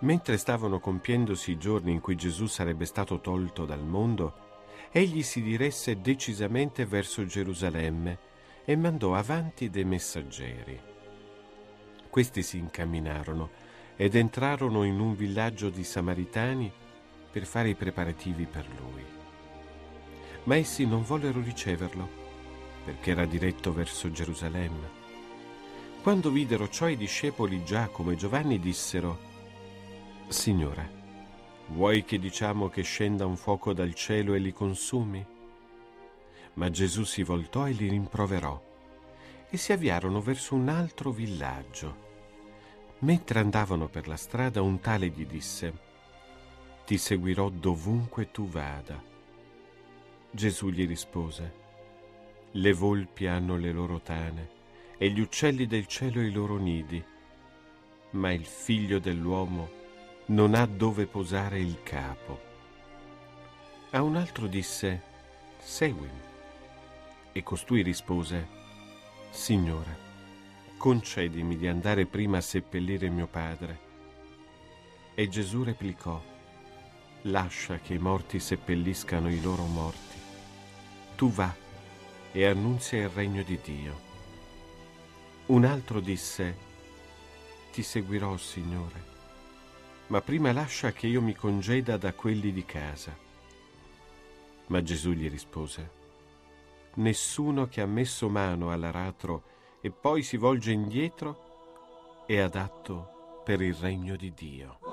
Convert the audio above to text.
Mentre stavano compiendosi i giorni in cui Gesù sarebbe stato tolto dal mondo, egli si diresse decisamente verso Gerusalemme e mandò avanti dei messaggeri. Questi si incamminarono ed entrarono in un villaggio di Samaritani per fare i preparativi per lui. Ma essi non vollero riceverlo, perché era diretto verso Gerusalemme. Quando videro ciò i discepoli Giacomo e Giovanni dissero, Signore, vuoi che diciamo che scenda un fuoco dal cielo e li consumi? Ma Gesù si voltò e li rimproverò e si avviarono verso un altro villaggio. Mentre andavano per la strada un tale gli disse, Ti seguirò dovunque tu vada. Gesù gli rispose, Le volpi hanno le loro tane e gli uccelli del cielo i loro nidi, ma il figlio dell'uomo non ha dove posare il capo. A un altro disse, seguimi. E costui rispose, Signore, concedimi di andare prima a seppellire mio padre. E Gesù replicò, lascia che i morti seppelliscano i loro morti. Tu va e annunzia il regno di Dio. Un altro disse, ti seguirò, Signore ma prima lascia che io mi congeda da quelli di casa. Ma Gesù gli rispose, Nessuno che ha messo mano all'aratro e poi si volge indietro è adatto per il regno di Dio.